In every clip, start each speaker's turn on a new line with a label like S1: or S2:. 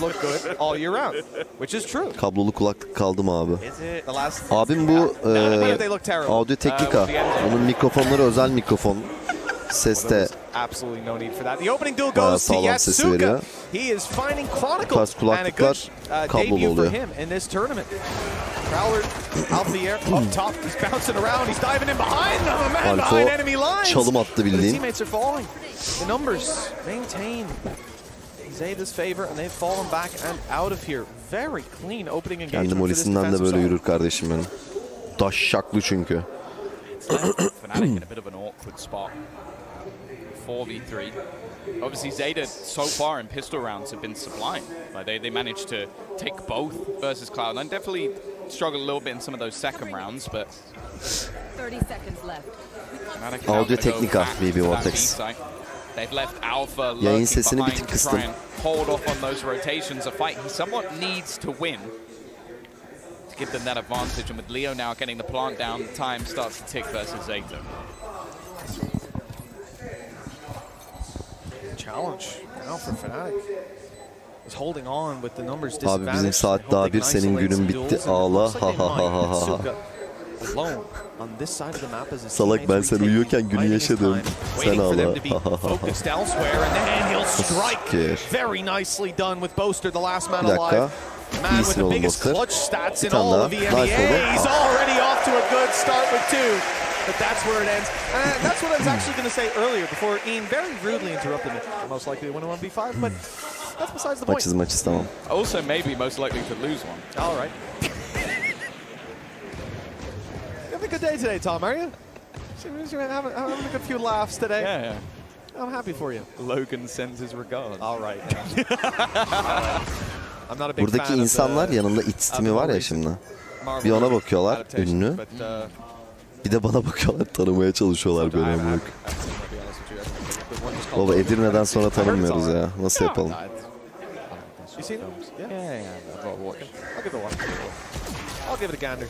S1: look good all year round, which is true.
S2: Kablolu kulaklık kaldım abi. Abim bu e, Audio Technica. Onun mikrofonları özel mikrofon.
S1: Seste
S2: bayağı sağlam sesi veriyor.
S1: Kars
S2: kulaklıklar kablolu oluyor.
S1: Alfa
S2: çalım attı bildiğin.
S1: Zeta's favor and they've fallen back and out of here. Very clean opening engagement
S2: Kendi
S1: for this
S2: molisinden de
S1: defensive
S2: böyle
S1: side.
S2: yürür kardeşim benim. Daşşaklı çünkü.
S3: Fnatic in a bit of an awkward spot. 4v3. Obviously, Zeta so far in pistol rounds have been sublime. Like they, they managed to take both versus Cloud9. Definitely struggled a little bit in some of those second rounds, but
S4: 30 seconds left.
S3: Fnatic are now
S2: Audio
S3: gonna go
S2: Technica,
S3: back
S2: BB
S3: to that
S2: Vortex.
S3: B site. They've left Alpha
S2: Yayın
S3: lurking
S2: sesini bir
S3: behind
S2: tık
S3: to try and hold off on those rotations. A fight he somewhat needs to win to give them that advantage. And with Leo now getting the plant down, the time starts to tick versus Zeta.
S1: Challenge now for Fnatic. Is holding on with the numbers
S2: Abi bizim saat daha bir, senin
S1: isolate
S2: günün bitti.
S1: duels,
S2: Ağla.
S1: looks like they
S2: Ha, ha, ha, ha, ha.
S1: Yatsuka alone on this side of the map as his
S2: Salak,
S1: teammates
S2: ben sen
S1: retake,
S2: uyuyorken günü
S1: biding his
S2: yaşadım.
S1: time,
S2: Sen
S1: waiting for them
S2: ağla.
S1: to be
S2: Ha, ha, ha, ha.
S1: focused elsewhere, and then he'll strike.
S2: Siktir.
S1: Very nicely done with Boaster, the last man
S2: Bir dakika.
S1: alive. Man with
S2: İyisin
S1: the
S2: oğlum
S1: biggest
S2: Boaster.
S1: clutch stats in
S2: Bir tane
S1: all
S2: daha.
S1: of
S2: Nice
S1: EMEA.
S2: oğlum.
S1: He's already off to a good start with two. But that's where it ends. And that's what I was actually going to say earlier before Ian very rudely interrupted me. Most likely to win a 1v5, but that's besides the point.
S2: Maçız maçız tamam.
S3: Also, maybe most likely to lose one.
S1: All right. You having a good day today, Tom, are you? Seems you're having, having a good few laughs today.
S3: Yeah, yeah.
S1: I'm happy for you.
S3: Logan sends his regards.
S1: All right. I'm not a big
S2: Buradaki
S1: fan
S2: insanlar
S1: of the,
S2: yanında itimi var ya şimdi.
S1: Marvel
S2: bir ona
S1: movie
S2: bakıyorlar,
S1: adaptations,
S2: ünlü.
S1: But, uh,
S2: Bir de bana bakıyorlar tanımaya çalışıyorlar beni.
S1: I- I-
S2: amına
S1: I-
S2: koyayım.
S1: I'll be honest with you, I think the one was called
S2: Baba
S1: Logan.
S2: Edirne'den sonra
S1: I heard it's
S2: tanınmıyoruz
S1: all
S2: ya.
S1: right.
S2: Nasıl yapalım?
S1: You seen it? Yeah.
S3: Yeah, yeah, I've got to watch.
S1: I'll give it a watch. I'll give it a gander.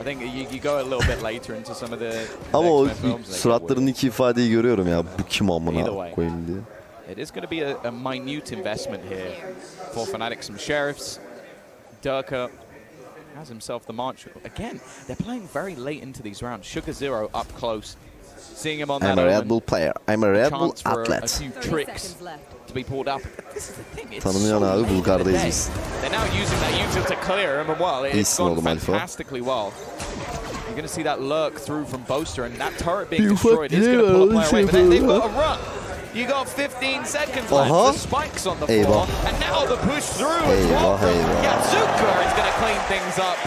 S3: I think you, you go a little bit later into some of the
S2: Ama o
S3: X-Men films, they get
S2: suratlarının iki ifadeyi görüyorum ya. Bu kim
S3: Either
S2: amına
S3: way.
S2: koyayım diye.
S3: weird. It is going to be a, a minute investment here for Fnatic. Some sheriffs. Derke has himself the march. Again, they're playing very late into these rounds. Sugar Zero up close. Seeing him on
S2: I'm
S3: that
S2: a Red
S3: omen,
S2: Bull player. I'm a Red Bull
S3: chance for a, a
S2: athlete.
S3: few
S4: 30
S3: tricks
S4: seconds left.
S3: To be pulled up. But this is the thing. It's
S2: Tanımıyorsun
S3: so
S2: abi,
S3: late in the
S2: Bulgar'dayız
S3: day.
S2: biz.
S3: They're now using that util to clear him, and well, it's
S2: İyisin
S3: gone
S2: oğlum Alfa.
S3: fantastically well. You're going to see that lurk through from Boaster, and that turret being destroyed is going to pull a
S2: yer
S3: player away. But then they've got a run. You got 15 seconds
S2: Aha.
S3: left. The spikes on the floor,
S2: Eyvah.
S3: and now the push through as well.
S2: Eyvah,
S3: from
S2: eyvah.
S3: Yatsuka is going to clean things up.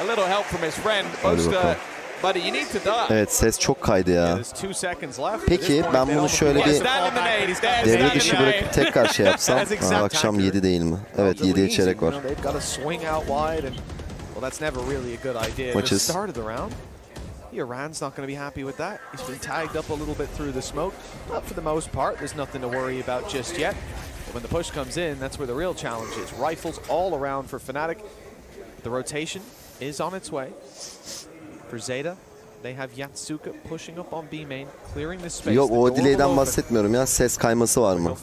S3: A little help from his friend Boaster.
S2: Bakalım.
S3: Buddy, you need to die.
S2: Evet ses çok kaydı ya.
S1: There's two seconds left.
S2: Peki,
S1: At this point,
S2: ben bunu şöyle bir
S1: to fall
S3: Stand in the
S1: back,
S3: nade,
S1: but he's
S3: stand-
S1: got
S3: stand
S2: Devre dışı bırakıp tekrar şey yapsam. Aa, akşam
S1: accurate.
S2: 7 değil mi? Evet
S1: Well,
S2: 7'ye
S1: easy,
S2: çeyrek var.
S1: know, They've got to swing out wide, and well, that's never really a good idea.
S2: Which
S1: the start of the round. Iran's not going to be happy with that. He's been tagged up a little bit through the smoke, but for the most part, there's nothing to worry about just yet. But when the push comes in, that's where the real challenge is. Rifles all around for Fnatic. The rotation is on its way. For Zeta, they have Yatsuka pushing up on B main, clearing the space.
S2: Yok o delay'den bahsetmiyorum ya. Ses kayması var mı?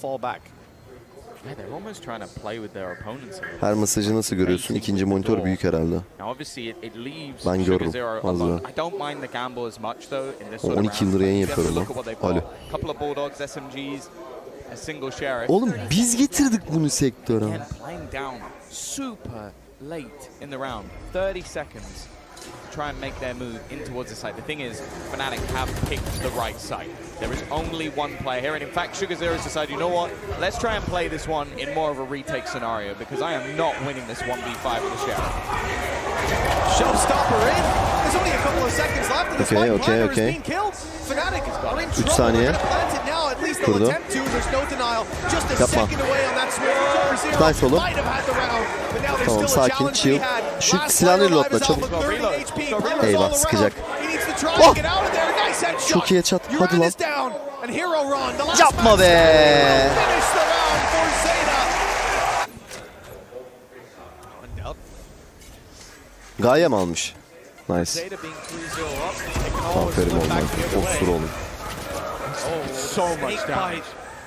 S2: Her mesajı nasıl görüyorsun? İkinci monitör büyük herhalde. Ben görürüm. Az daha. 12 yıldır yayın yapıyorum lan. Alo. Oğlum biz getirdik bunu sektöre.
S3: Super late in the round. 30 seconds. Try and make their move in towards the site. The thing is, Fnatic have picked the right site. There is only one player here, and in fact, Sugar Zero's decided, you know what, let's try and play this one in more of a retake scenario, because I am not winning this 1v5 with the Sheriff.
S1: Showstopper in. There's only a couple of seconds left, and the
S2: Okay,
S1: spike
S2: okay,
S1: planter
S2: okay.
S1: is being killed. Fnatic are in
S2: Üç
S1: trouble.
S2: saniye. Kurdu. Yapma.
S1: Kutay solu.
S2: Tamam sakin. Chill. Şu silahını reloadla çabuk. Eyvah sıkacak. Oh! Çok iyi çat. Hadi lan. Yapma be. Gaye mi almış? Nice. Aferin oğlum. Osur oğlum.
S1: So much damage.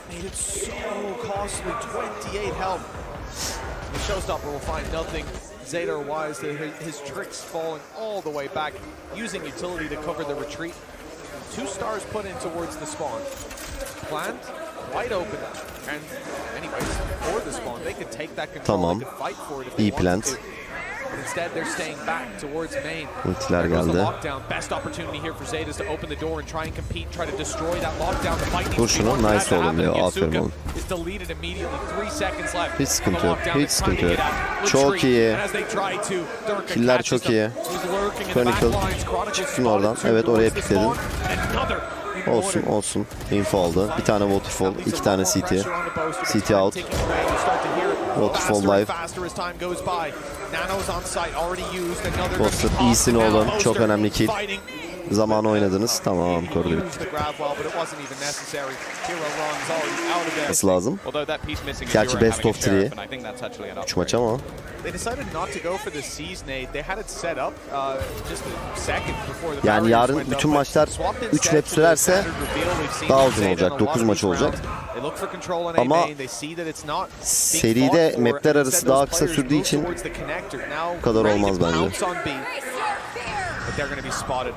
S1: Made it so costly. 28 health. The showstopper will find nothing. Zeta are wise that his, his tricks falling all the way back, using utility to cover the retreat. Two stars put in towards the spawn. Plant wide open. And anyways, for the spawn, they could take that control.
S2: Tamam.
S1: They could fight for it if they
S2: İyi
S1: wanted
S2: plant.
S1: to.
S2: Ultiler geldi. Vur şunu nice oğlum diyor. Aferin oğlum. Hiç sıkıntı yok. Hiç sıkıntı yok. Çok iyi. Killer çok iyi. Chronicle. Çıktın oradan. Evet oraya pikledin. Olsun olsun. Info aldı. Bir tane waterfall. iki tane CT. CT out. Waterfall live. Poster, iyisin oğlum. Çok önemli kill. Zaman oynadınız. Tamam koridor bitti. Nasıl lazım? Gerçi best of
S3: 3.
S2: 3 maç ama. Yani yarın bütün maçlar
S1: 3
S2: rep sürerse daha uzun olacak.
S1: 9
S2: maç olacak. Ama seride mapler arası daha kısa sürdüğü için bu kadar olmaz bence
S1: they're going to be spotted.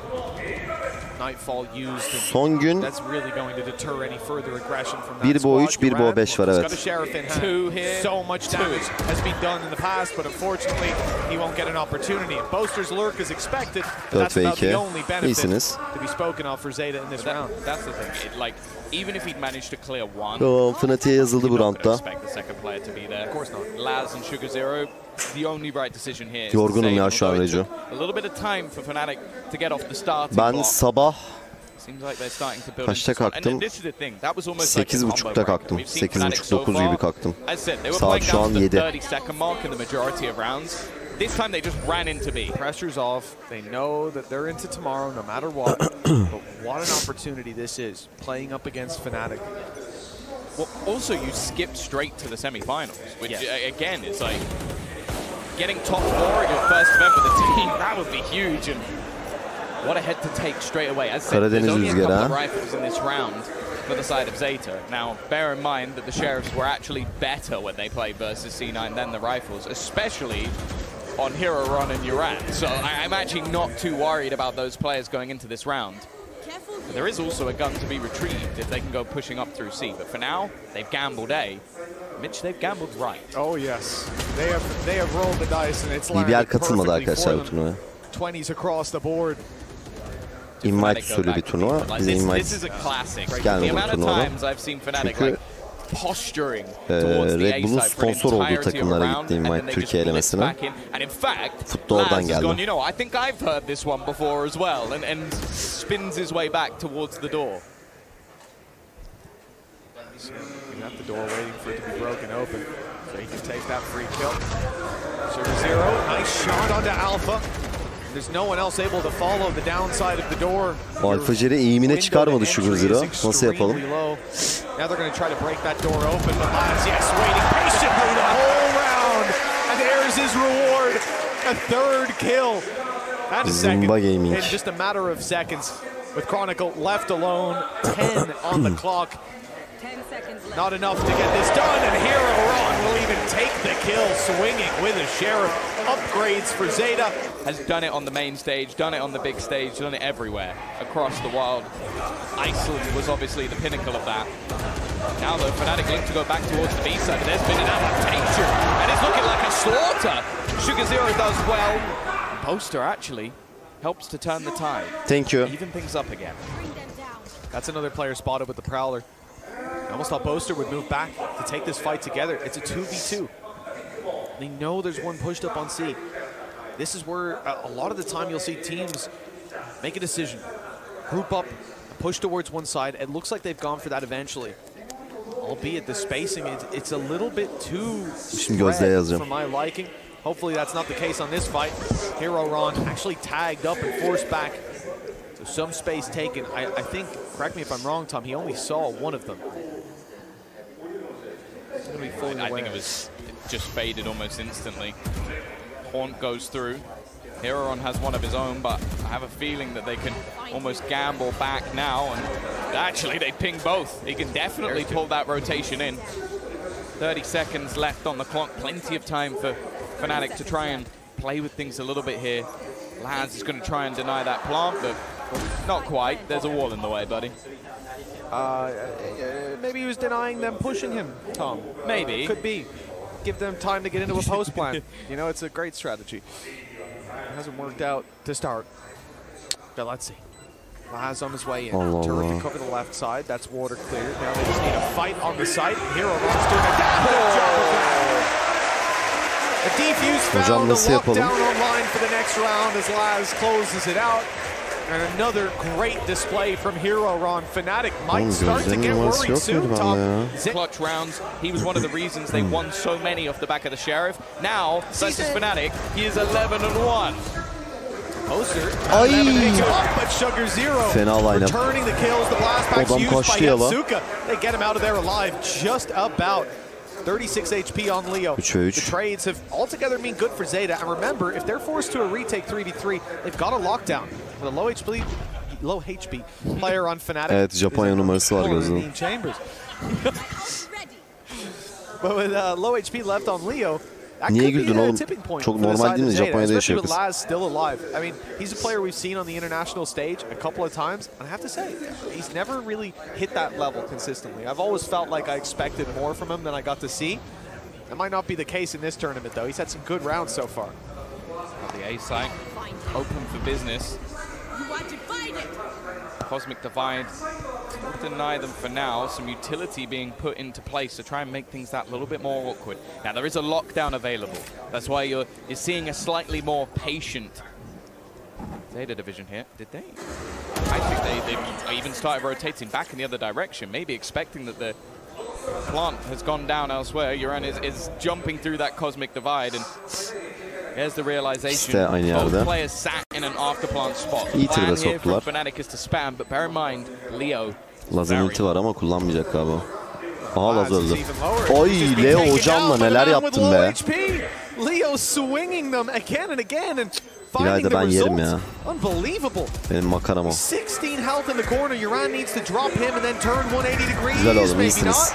S1: Nightfall used.
S2: Son gün
S1: That's really going to deter any further aggression from that
S2: Bir bo
S1: squad.
S2: üç, bir bo
S1: Duran,
S2: beş var,
S1: he's
S2: evet.
S3: Two here,
S1: So much damage has been done in the past, but unfortunately he won't get an opportunity. And Boaster's lurk is expected, but that's about the only benefit
S2: İyisiniz.
S1: to be spoken of for Zeta in this round.
S3: that's the thing. It, like, even if he'd managed to clear one,
S2: Tamam Fnatic'e yazıldı bu roundda.
S3: Of course not. Laz and Sugar Zero,
S2: Yorgunum ya şu an
S3: Recu.
S2: Ben sabah Kaçta kalktım? 8.30'da kalktım.
S3: 8.30-9
S2: gibi kalktım. Saat şu an 7.
S3: This time they just ran into me.
S1: Pressure's off. They know that they're into tomorrow no matter what. but what an opportunity this is, playing up against Fnatic.
S3: Well, also, you skipped straight to the semifinals, which,
S1: yes.
S3: again, it's like getting top four in your first event with the team. That would be huge, and what a head to take straight away. As I said, there's only a couple of rifles in this round for the side of Zeta. Now, bear in mind that the sheriffs were actually better when they played versus C9 than the rifles, especially on Hiroronn and Yuran. So I- I'm actually not too worried about those players going into this round. But there is also a gun to be retrieved if they can go pushing up through C. But for now, they've gambled A. Mitch, they've gambled right.
S1: Oh yes, they have they have rolled the dice and it's
S2: BBL
S1: landed
S2: katılmadı arkadaşlar bu
S1: for them.
S2: turnuvaya.
S1: 20s across the board.
S2: Invite
S3: Fnatic go
S2: usulü bir turnuva.
S3: people. Like,
S2: Bize
S3: this,
S2: invite
S3: is a classic.
S2: Gelmedi
S3: the
S2: bu
S3: amount of
S2: turnuvada.
S3: times I've seen Fnatic
S2: Çünkü,
S3: posturing towards the
S2: Red Bull'un sponsor olduğu
S3: entirety of a
S2: takımlara
S3: round,
S2: gitti
S3: and then they just
S2: Türkiye elemesine.
S3: back in. And in fact,
S2: Futbol oradan geldi.
S3: gone, you know, I think I've heard this one before as well, and, and spins his way back towards the door.
S1: He's at the door waiting for it to be broken open. So he can take that free kill. Zero, nice shot onto Alpha. There's no one else able to follow the downside of the door.
S2: Alfa Jerry eğimine çıkarmadı Sugar Zero. Nasıl yapalım?
S1: Now they're going to try to break that door open, but Laz, yes, waiting patiently the whole round. And there's his reward, a third kill. And a second
S2: Zumba Gaming.
S1: in just a matter of seconds. With Chronicle left alone, 10 on the clock.
S4: 10 seconds left.
S1: Not enough to get this done, and Hero Ron will even take the kill, swinging with a sheriff. Upgrades for Zeta.
S3: Has done it on the main stage, done it on the big stage, done it everywhere across the world. Iceland was obviously the pinnacle of that. Now though, Fnatic look to go back towards the B side, but there's been an adaptation, and it's looking like a slaughter. Sugar Zero does well. Boaster actually helps to turn the tide,
S2: Thank you.
S3: even things up again.
S4: Bring them down.
S1: That's another player spotted with the Prowler. I almost thought Boaster would move back to take this fight together. It's a 2v2. They know there's one pushed up on C. This is where a, a lot of the time you'll see teams make a decision, group up, push towards one side. It looks like they've gone for that eventually. Albeit the spacing, it, it's a little bit too
S2: Şimdi gözle
S1: spread for my liking. Hopefully that's not the case on this fight. Hiroronn actually tagged up and forced back. So some space taken. I, I think, correct me if I'm wrong, Tom, he only saw one of them. Be fully
S3: I think it was it just faded almost instantly. Haunt goes through. Heron has one of his own, but I have a feeling that they can almost gamble back now. And actually, they ping both. He can definitely pull that rotation in. 30 seconds left on the clock. Plenty of time for Fnatic to try and play with things a little bit here. Laz is going to try and deny that plant, but not quite. There's a wall in the way, buddy.
S1: Uh, uh, maybe he was denying them pushing him, Tom.
S3: Maybe.
S1: Could be. Give them time to get into a post plan. you know, it's a great strategy. It hasn't worked out to start. But let's see. Laz on his way in.
S2: Allah
S1: Turret
S2: Allah.
S1: can cover the left side. That's water cleared. Now they just need a fight on the site. Hero runs doing a good job of that. A defuse
S2: Hocam
S1: found. A
S2: nasıl yapalım?
S1: lockdown online for the next round as Laz closes it out. And another great display from Hiroronn. Fnatic might
S2: Oğlum
S1: start to get worried soon,
S2: muydu
S1: Tom.
S2: bende ya?
S3: Clutch rounds. He was one of the reasons they won so many off the back of the Sheriff. Now, versus
S1: Season.
S3: Fnatic, he is 11 and 1.
S1: Boaster.
S2: Ay.
S1: Lemonade up, but Sugar Zero.
S2: Fena line-up.
S1: Returning the kills. The blast backs
S2: Adam
S1: used by
S2: kaçtı ya.
S1: Yatsuka. They get him out of there alive just about. 36 HP on Leo.
S2: Ve.
S1: The trades have altogether been good for Zeta. And remember, if they're forced to a retake 3v3, they've got a lockdown. With a low HP, low HP player on Fnatic.
S2: Evet, Japonya numarası var.
S1: Dean Chambers. But with uh, low HP left on Leo,
S2: Niye
S1: could be
S2: güldün
S1: a
S2: oğlum?
S1: tipping point
S2: Çok normal değil mi? Japonya'da yaşıyor kız.
S1: Laz still alive. I mean, he's a player we've seen on the international stage a couple of times, and I have to say, he's never really hit that level consistently. I've always felt like I expected more from him than I got to see. That might not be the case in this tournament, though. He's had some good rounds so far.
S3: The A site open for business.
S4: You want to fight it?
S3: Cosmic Divide will deny them for now. Some utility being put into place to try and make things that little bit more awkward. Now there is a lockdown available. That's why you're you're seeing a slightly more patient Zeta division here. Did they? I think they, they even started rotating back in the other direction, maybe expecting that the plant has gone down elsewhere. Yuran is, is jumping through that cosmic divide and There's the realization.
S2: İşte aynı
S3: Both
S2: yerde.
S3: players sat in an afterplant spot.
S2: İyi tribe soktular.
S3: Fnatic to spam, but bear in mind, Leo.
S2: Laz'ın ulti var ama kullanmayacak galiba. Aha Laz öldü.
S1: even lower.
S2: Ay
S1: Just been
S2: Leo hocamla
S1: down by the
S2: neler yaptın be.
S1: HP. Leo swinging them again and again and finding
S2: İlayda ben yerim ya.
S1: Unbelievable.
S2: Benim makaram o.
S1: 16 health in the corner. Yuran needs to drop him and then turn 180 degrees.
S2: Güzel oğlum,
S1: Maybe
S2: iyisiniz.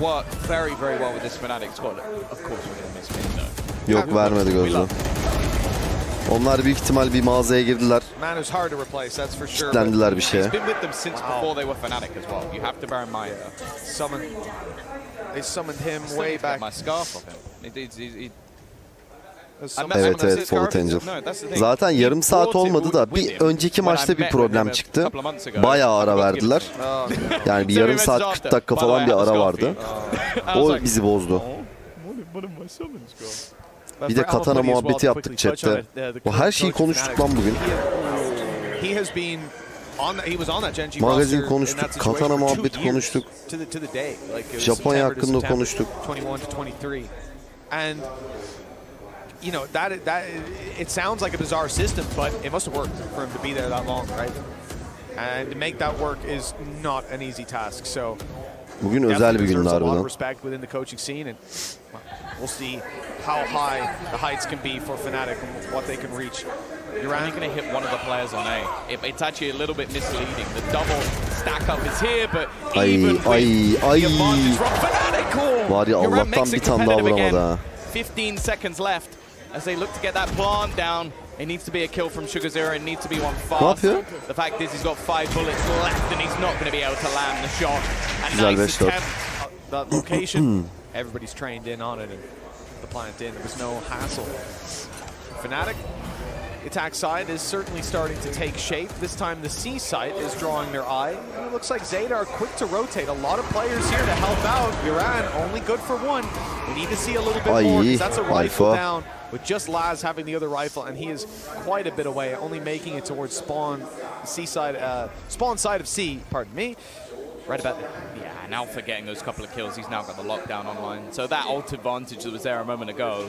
S3: worked very, very well with this Fnatic squad. Of course we're gonna miss mid though.
S2: Yok vermedi Gözlü. Onlar büyük ihtimal bir mağazaya girdiler. Kitlendiler bir şeye.
S3: They
S2: Evet evet
S3: Solid
S2: Zaten yarım saat olmadı da bir önceki maçta bir problem çıktı. Bayağı ara verdiler. Yani bir yarım saat 40 dakika falan bir ara vardı. O bizi bozdu. Bir de katana muhabbeti yaptık chatte. O her şeyi konuştuk lan bugün. Magazin konuştuk, katana muhabbeti konuştuk. Japonya hakkında konuştuk.
S1: You know that that it sounds like a bizarre system, but it must have worked for him to be there that long, right? And to make that work is not an easy task. So
S2: Bugün özel
S1: definitely
S2: bir gündü
S1: deserves a lot of
S2: harbiden.
S1: respect within the coaching scene, and well, we'll see how high the heights can be for Fnatic and what they can reach.
S3: You're only going to hit one of the players on A. It, it's actually a little bit misleading. The double stack up is here, but
S2: Ay,
S3: even with
S2: ay,
S3: the
S2: ay.
S3: advantage from Fnatic, oh,
S2: Var ya,
S3: Yuran
S2: Allah'tan
S3: makes
S2: bir
S3: it
S2: tane daha
S3: competitive
S2: vuramadı
S3: again.
S2: ha.
S3: 15 seconds left as they look to get that plant down. It needs to be a kill from Sugar Zero. It needs to be one fast. The fact is he's got five bullets left and he's not going to be able to land the shot. A nice attempt.
S1: the location, everybody's trained in on it, and the plant in. There was no hassle. Fnatic, attack side is certainly starting to take shape. This time the C site is drawing their eye. And it looks like are quick to rotate. A lot of players here to help out. Yuran only good for one. We need to see a little bit more because that's a rifle down with just Laz having the other rifle, and he is quite a bit away, only making it towards spawn C side, uh, spawn side of C. Pardon me. Right about there.
S3: Yeah, and Alpha getting those couple of kills, he's now got the lockdown online. So that ult advantage that was there a moment ago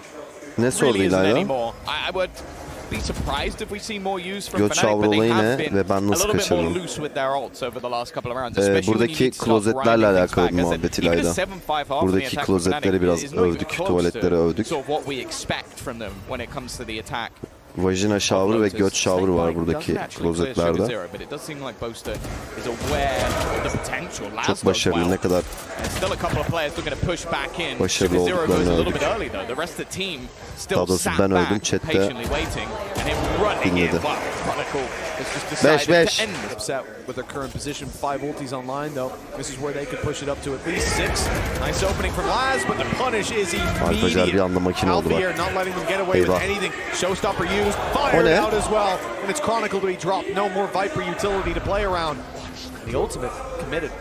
S2: Ne sordu
S3: really isn't anymore. I, I would
S2: Göç
S3: Avroleyne
S2: ve ben nasıl kaçırdım? Ee, buradaki klozetlerle alakalı bir muhabbet İlayda. Buradaki klozetleri biraz övdük,
S3: tuvaletlere
S2: övdük vajina şavru ve göt şavru var buradaki klozetlerde. Çok başarılı ne kadar başarılı olduklarını
S3: öldük.
S2: Daha doğrusu ben öldüm chatte dinledi.
S1: 5-5. With their current position, five ultis online though. This is where they could push it up to at least six. Nice opening from Laz, but the punish is
S2: immediate. Alpacar
S1: bir
S2: anda makine oldu bak. Eyvah.
S1: Showstopper used, fired out as well. And it's Chronicle to be dropped. No more Viper utility to play around. The ultimate committed.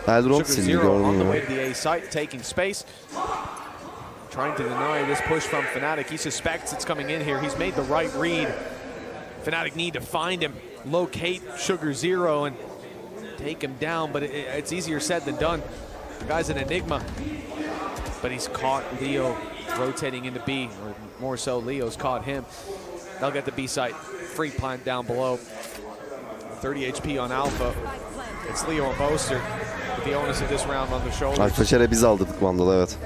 S1: Sugar Zero on the way to the A site, taking space. Trying to deny this push from Fnatic. He suspects it's coming in here. He's made the right read. Fnatic need to find him, locate Sugar Zero, and take him down. But it, it's easier said than done. The guy's an enigma. But he's caught Leo rotating into B, or more so, Leo's caught him. They'll get the B site. Free plant down below. 30 HP on Alpha. It's Leo and Boaster with the onus of this round on their shoulders.
S2: Alpha Alfajer'e biz aldırdık Vandal'ı evet.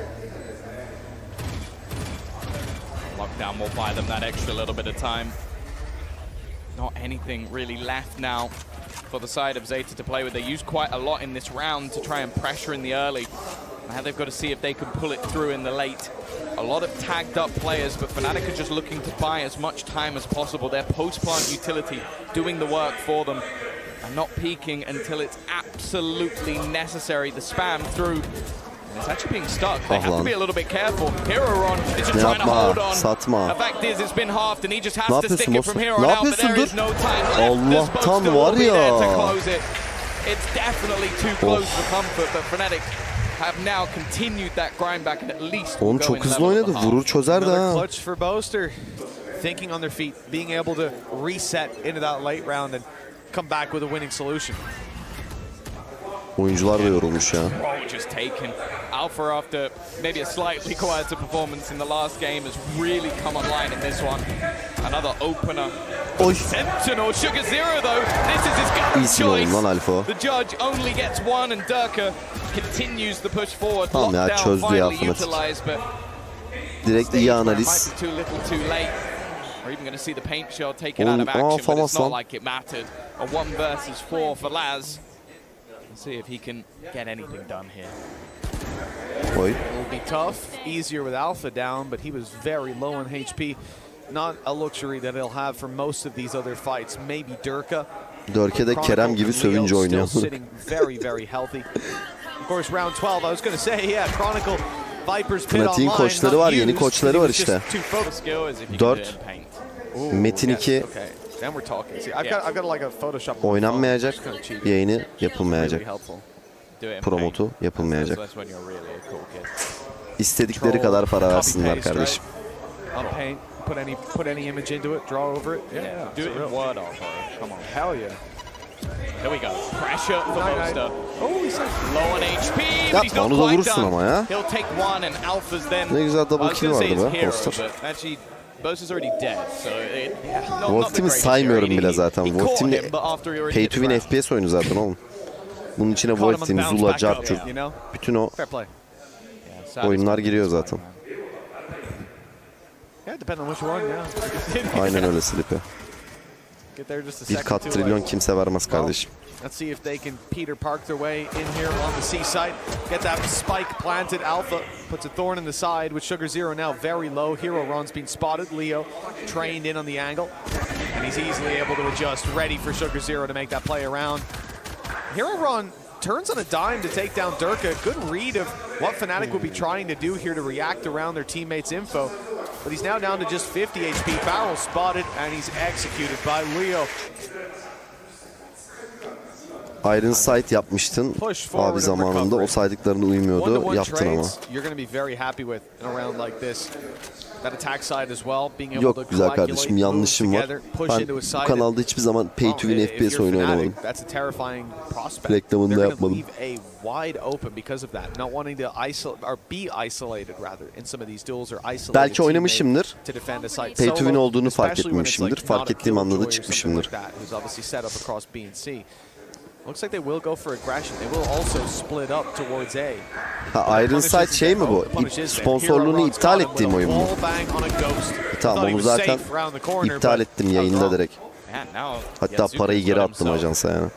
S3: Lockdown will buy them that extra little bit of time. Not anything really left now for the side of Zeta to play with. They used quite a lot in this round to try and pressure in the early. Now they've got to see if they can pull it through in the late. A lot of tagged up players, but Fnatic are just looking to buy as much time as possible. Their post-plant utility doing the work for them and not peaking until it's absolutely necessary. The spam through it's actually being stuck. They have to be a little bit careful. Hero on is just
S2: Ne
S3: trying to hold on.
S2: satma.
S3: The fact is it's been halved and he just has
S2: Ne
S3: to stick it from here on out, but there is no time left.
S2: Allah'tan var
S3: will be there to
S2: ya.
S3: close it. It's definitely too close
S2: Of.
S3: for comfort, but Fnatic have now continued that grind back and at least will
S2: Oğlum çok hızlı oynadı.
S3: of the half.
S2: Vurur çözer de ha.
S1: clutch for Boaster. Thinking on their feet, being able to reset into that late round and come back with a winning solution.
S2: Oyuncular da yorulmuş ya.
S3: Just taken. Alpha after maybe a slightly quieter performance in the last game has really come online in this one. Another opener.
S2: Oy.
S3: Sentinel Sugar Zero though. This is his
S2: oğlum
S3: choice. The judge only gets one and Derke continues the push forward.
S2: Tamam ya, çözdü ya Fnatic. Direkt iyi
S3: stage where it
S2: analiz.
S3: might be too little too late. We're even going to see the paint shell taken out of action, but it's not like it mattered. A one versus four for Laz. Let's see if he can get anything done here.
S2: Oy.
S1: It'll be tough, easier with Alpha down, but he was very low on HP. not a luxury that he'll have for most of these other fights. Maybe Durka.
S2: Durka de Kerem gibi sövünce oynuyor.
S1: very. Of course round 12 I was going to say yeah Chronicle Viper's pit
S2: Fnatic'in koçları var, yeni koçları var işte.
S1: 4
S2: Metin 2 oynanmayacak, yayını yapılmayacak. Promotu yapılmayacak. İstedikleri kadar para versinler kardeşim.
S1: Right? On paint, put any put any image into it, draw over it. Yeah,
S3: Do
S1: it's
S3: it
S1: real.
S3: in Word art, bro. Come on.
S1: Hell yeah.
S3: Here we go. Pressure for
S1: Nine, nine.
S3: Boaster.
S1: Oh, he's like,
S3: Low on HP,
S2: Yapma,
S3: but he's not
S2: onu da
S3: quite
S2: vurursun
S3: done.
S2: ama ya.
S3: He'll take one and Alpha's then.
S2: Ne güzel double
S3: I was
S2: kill
S3: gonna say
S2: vardı
S3: it's
S2: be,
S3: hero,
S2: Monster.
S3: but actually Boaster's already dead, so it, not, not
S2: Wolf
S3: the
S2: Team'i
S3: greatest
S2: saymıyorum
S3: hero.
S2: bile
S3: He-
S2: zaten.
S3: he
S2: Wolf
S3: caught
S2: Team de
S3: him, but after he already
S2: Pay
S3: hit
S2: to
S3: the
S2: win
S3: ground.
S2: FPS oyunu zaten oğlum. Bunun içine
S1: Caught
S2: Wolf
S1: him
S2: Team,
S1: and bounced
S2: Zula,
S1: back
S2: Jar
S1: up,
S2: Jar,
S1: you know?
S2: bütün o
S1: fair play.
S3: Yeah, sad
S2: oyunlar
S3: it's
S2: giriyor
S3: this time,
S2: zaten.
S1: Yeah, depending on which one, yeah.
S2: Aynen öyle Slippy.
S1: Get there just a
S2: Bir
S1: second
S2: kat
S1: uh,
S2: trilyon kimse vermez kardeşim.
S1: Let's see if they can Peter Park their way in here on the seaside. Get that spike planted. Alpha puts a thorn in the side with Sugar Zero now very low. Hiroronn's been spotted. Leo trained in on the angle. And he's easily able to adjust, ready for Sugar Zero to make that play around. Hiroronn turns on a dime to take down Derke. Good read of what Fnatic would be trying to do here to react around their teammates' info. But he's now down to just 50 HP. Barrel spotted, and he's executed by Leo.
S2: Iron Sight yapmıştın abi zamanında. O saydıklarına uymuyordu. Yaptın ama. Yok güzel kardeşim yanlışım var. Ben bu kanalda hiçbir zaman pay to win FPS oyunu oynamadım. Reklamını da yapmadım. Belki oynamışımdır. Pay to win olduğunu fark etmemişimdir. Fark ettiğim anda da çıkmışımdır.
S1: Looks like they will go for aggression. They will also split up towards A.
S2: Ha Iron Sight şey mi bu? İp- Sponsorluğunu iptal ettiğim oyun mu? E, tamam onu zaten iptal ettim yayında direkt. Hatta parayı geri attım ajansa yani.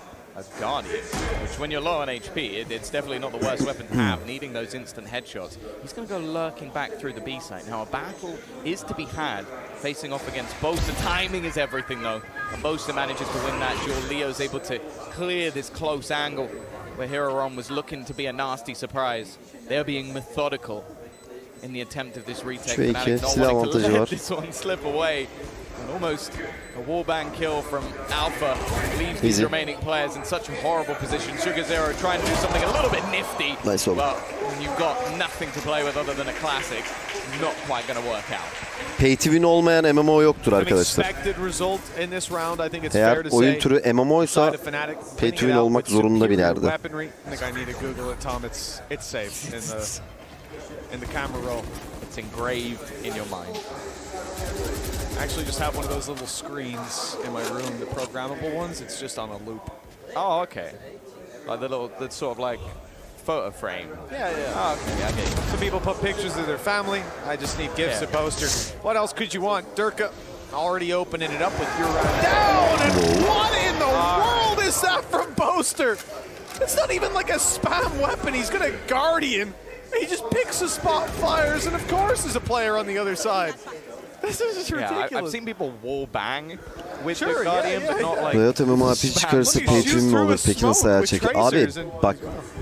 S3: As Guardian, which when you're low on HP, it, it's definitely not the worst weapon to have, needing those instant headshots. He's going to go lurking back through the B site. Now, a battle is to be had facing off against Boaster. Timing is everything, though. And Boaster manages to win that duel. Leo's able to clear this close angle where Hiroronn was looking to be a nasty surprise. They're being methodical in the attempt of this retake. Fnatic not wanting to let this one slip away. Almost a warband kill from Alpha leaves these
S2: Easy.
S3: remaining players in such a horrible position. Sugar Zero trying to do something a little bit nifty.
S2: Nice one.
S3: But when you've got nothing to play with other than a classic, not quite going to work out.
S2: Pay to win olmayan MMO yoktur arkadaşlar.
S1: expected result in this round. I think it's fair
S2: Eğer
S1: to
S2: oyun
S1: say.
S2: türü MMO ise
S1: Side of Fnatic,
S2: pay to win olmak zorunda bir yerde.
S1: Weaponry. I think I need to Google it, Tom. It's it's safe in the in the camera roll.
S3: It's engraved in your mind.
S1: I actually just have one of those little screens in my room, the programmable ones. It's just on a loop.
S3: Oh, okay. Like the little, the sort of like photo frame.
S1: Yeah, yeah.
S3: Oh, okay, I get.
S1: Some people put pictures of their family. I just need gifts
S3: Yeah.
S1: and posters. What else could you want? Derke already opening it up with your round down. And what in the world is that from Boaster? It's not even like a spam weapon. He's got a Guardian. He just picks a spot fires, and of course there's a player on the other side. This is just
S3: Yeah, I,
S1: ridiculous.
S3: I've seen people wall bang with
S1: Sure,
S3: the Guardian,
S1: yeah,
S3: but
S1: yeah,
S3: not
S1: yeah.
S3: like
S2: Riot MMORPG
S3: spam.
S2: çıkarırsa
S1: Look,
S2: pay
S1: he's
S2: to win
S1: used
S2: mi
S1: through
S2: olur?
S1: a
S2: Peki
S1: smoke
S2: nasıl ayar
S1: with
S2: çeker? Abi
S1: tracers and-
S2: bak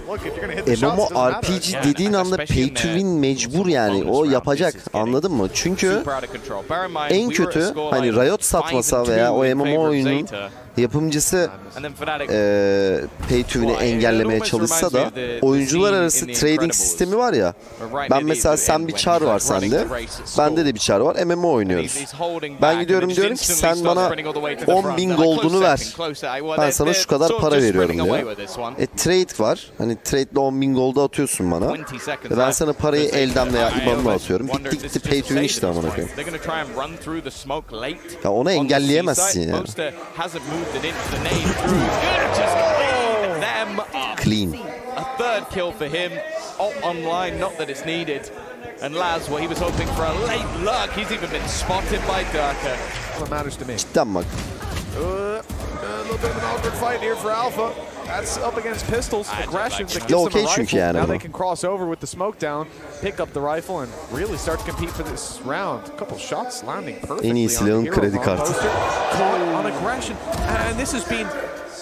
S1: Look, if you're gonna hit the shots, it doesn't matter.
S2: MMORPG
S3: Yeah,
S2: dediğin anda
S3: especially
S2: pay
S3: in
S2: to
S3: the
S2: win mecbur yani.
S3: bonus
S2: O
S3: round
S2: yapacak.
S3: this is getting
S2: Anladın mı? Çünkü
S3: super out of control. Bear in mind,
S2: en
S3: we were at a
S2: kötü
S3: score
S2: hani
S3: line
S2: Riot
S3: five and
S2: satmasa
S3: two
S2: veya o
S3: in
S2: MMO
S3: favor of
S2: oyunun
S3: Zeta.
S2: Yapımcısı
S3: e, Paytune'i
S2: engellemeye çalışsa da oyuncular arası trading sistemi var ya. Ben mesela sen bir çar var sende. Bende de bir çar var. MMO oynuyoruz. Ben gidiyorum diyorum ki sen bana 10 bin gold'unu ver. Ben sana şu kadar para veriyorum diyor. E trade var. Hani trade'le 10 bin gold'u atıyorsun bana. E ben sana parayı elden veya IBAN'la atıyorum. Bitti gitti
S3: Paytune
S2: işte amına koyayım. Ya onu engelleyemezsin yani.
S3: Boaster hasn't moved it into the nade through. Good, just clean them up.
S2: Clean.
S3: A third kill for him. Alt online, not that it's needed. And Laz, well, he was hoping for a late lurk. He's even been spotted by Derke.
S1: What matters to me.
S2: Cidden bak.
S1: Uh, a little bit of an awkward fight here for Alpha. That's up against pistols.
S3: I
S1: Aggression
S3: like
S1: that
S3: that.
S1: gives
S2: Okay
S1: them a rifle. now they can cross over with the smoke down, pick up the rifle, and really start to compete for this round. A couple shots landing perfectly
S2: En iyi
S1: on
S2: silahın
S1: Hero
S2: kredi kartı.
S1: Poster. Caught on aggression. And this has been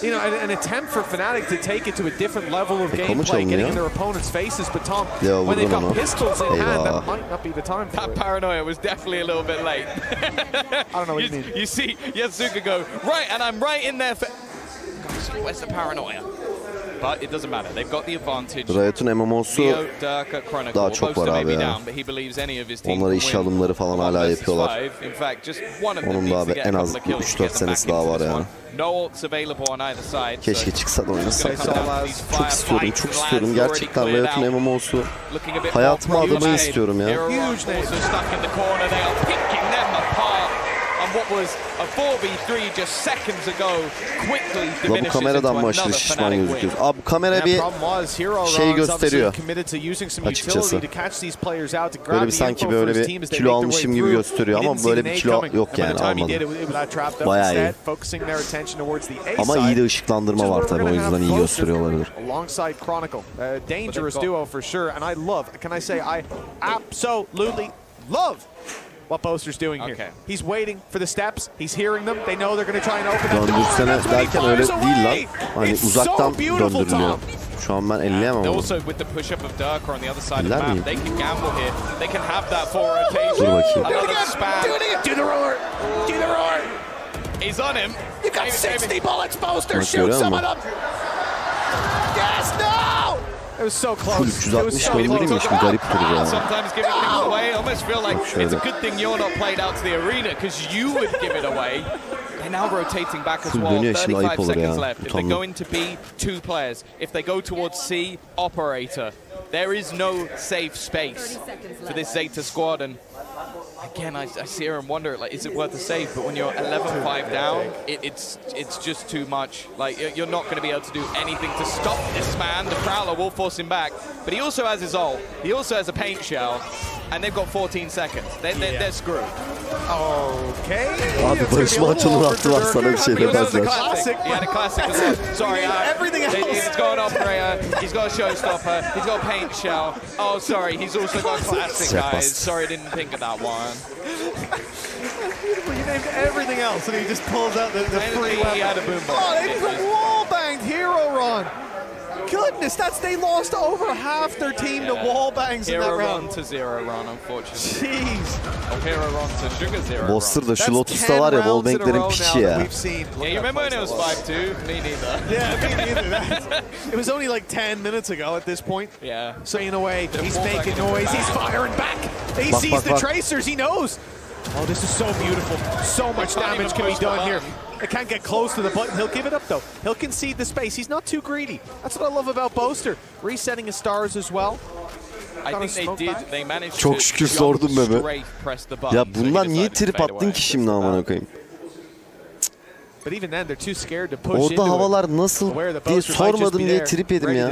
S1: you know, an, an attempt for Fnatic to take it to a different level of
S2: E,
S1: gameplay,
S2: çalınıyor.
S1: getting in their opponents' faces. But Tom,
S2: Ya,
S1: when they've got
S2: onu.
S1: pistols in hand,
S2: Eyvah.
S1: that might not be the time for
S3: That
S1: it.
S3: paranoia was definitely a little bit late.
S1: I don't know what you
S3: you,
S1: mean.
S3: you see Yatsuka go, right, and I'm right in there for... Where's the paranoia? But it doesn't matter. They've got the advantage.
S2: Riot'un MMO'su daha çok var abi ya. Onlara iş alımları falan hala yapıyorlar. Onun da abi en az 3-4 senesi daha var yani. Keşke çıksa da oynasak Çok istiyorum, çok istiyorum. Gerçekten Riot'un MMO'su. Hayatıma
S3: adamı
S2: istiyorum ya
S3: and what was a 4v3 just seconds ago quickly
S2: Ulan bu kameradan mı aşırı? Abi kamera bir şey gösteriyor açıkçası. Böyle bir sanki böyle bir kilo almışım gibi gösteriyor ama böyle bir kilo yok yani almadım. Bayağı iyi. Ama iyi de ışıklandırma var tabii o yüzden iyi gösteriyor olabilir.
S1: Dangerous duo for sure and I love, can I say I absolutely love what Boaster's doing here. He's waiting for the steps. He's hearing them. They know they're going to try and open that door.
S2: Döndürsene
S1: That's when he
S2: derken öyle
S1: fires
S2: değil lan.
S1: away.
S2: Hani
S1: It's
S2: uzaktan
S1: so beautiful,
S2: döndürülüyor.
S1: Tom.
S2: Şu an ben elleyemem
S3: And
S2: onu.
S3: also with the push-up of Derke on the other side of the
S2: Eller
S3: map,
S2: miyim?
S3: they can gamble here. They can have that full rotation.
S2: Dur bakayım.
S1: Do it
S3: Another
S1: again.
S3: spam.
S1: Do it again. Do the roar. Do the roar.
S3: He's on him.
S1: You got
S3: Maybe-
S1: 60
S3: maybe-
S1: bullets, Boaster.
S2: Bak,
S1: Shoot
S2: görüyor
S1: some of
S2: musun?
S1: them. Yes, no. It was so
S2: Full
S1: close. It was
S2: 360
S1: so
S2: döndüreymiş
S1: close.
S2: mi? Garip durur ya.
S3: Sometimes giving things away. I almost feel like it's a good thing you're not played out to the arena because you would give it away. They're now rotating back as well. 35 seconds left. If they're going to be two players, if they go towards C, operator, there is no safe space for this Zeta squad. And again, I, I see her and wonder, like, is it worth the save? But when you're 11-5 down, it, it's it's just too much. Like, you're- you're not going to be able to do anything to stop this man. The Prowler will force him back, but he also has his ult. He also has a paint shell, and they've got 14 seconds. They, they,
S1: Yeah.
S3: They're screwed.
S1: Okay.
S2: Abi
S1: It's gonna
S2: Barış
S1: be a little
S2: Manço'nun
S1: awkward
S2: attılar
S1: for
S2: sana bir
S1: Derke.
S2: şey
S3: He has
S2: demezler.
S3: classic. He had a classic as. Sorry, uh,
S1: Everything else.
S3: it- It's got an operator. He's got a showstopper. He's got a paint shell. Oh, sorry. He's also got a classic,
S2: Shit,
S3: guys. Sorry, I didn't think of that one.
S1: You named everything else, and he just pulls out the, the free
S3: he-
S1: weapon.
S3: he had a boom.
S1: Oh, they
S3: It
S1: just
S3: was-
S1: wall banged hero run. Goodness, that's they lost over half their team to
S3: Yeah.
S1: wall bangs in that
S3: Hero run
S1: round.
S3: to zero run, unfortunately.
S1: Jeez.
S3: Or hero run to sugar zero
S2: Boster
S3: run.
S2: da şu
S1: That's
S2: Lotus'ta
S1: 10
S2: var ya
S1: rounds in a
S2: wallbanglerin
S1: row
S2: pişi
S1: now that
S2: ya.
S1: We've seen.
S3: Yeah, you remember when it was 5-2? Me neither.
S1: Yeah, me neither. That- It was only like 10 minutes ago at this point.
S3: Yeah.
S1: Staying away.
S3: The
S1: He's making noise. He's firing back. He
S2: Bak,
S1: sees
S2: bak,
S1: the
S2: bak.
S1: tracers. He knows. Oh, this is so beautiful. So much damage can be
S3: push the
S1: done here. It can't get close to the button. He'll give it up, though. He'll concede the space. He's not too greedy. That's what I love about Boaster. Resetting his stars as well.
S2: Çok şükür sordum
S3: be be.
S2: Ya bundan niye trip attın ki şimdi amına koyayım? Orada havalar nasıl diye sormadım diye trip yedim ya.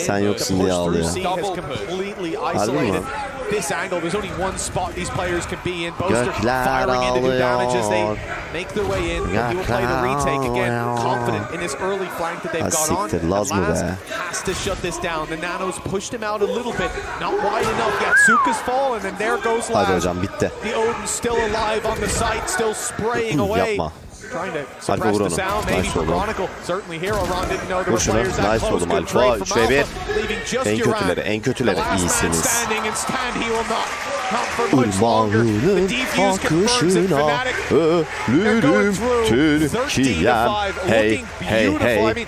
S2: Sen yoksun diye ağlıyor. Harbi mi?
S1: This angle. There's only one spot these players can be in. Boaster firing into do damage as they make their way in. He will play the retake again, confident in this early flank that they've got on.
S2: Laz mı
S1: Laz
S2: be?
S1: has to shut this down. The Nanos pushed him out a little bit, not wide enough. Yatsuka's fallen, and there goes Laz. The Odin's still alive on the site, still spraying away.
S2: Alfa vur. Nice oldu. Vur Nice
S1: oldum
S2: Alfa.
S1: 3'e 1.
S2: En kötüleri, en kötüleri. iyisiniz. Irmağının akışına ölürüm Türkiye'm. Hey, hey, hey.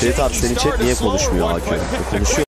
S2: Ferit abi senin chat niye konuşmuyor Hakan? Konuşuyor.